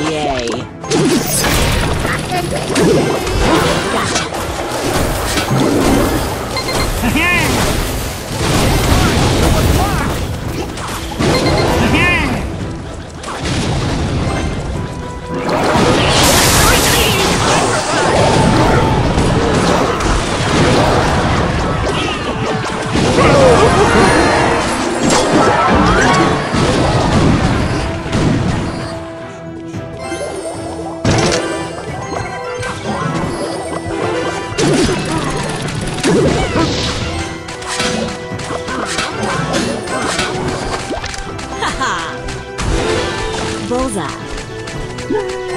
Yay. bullseye.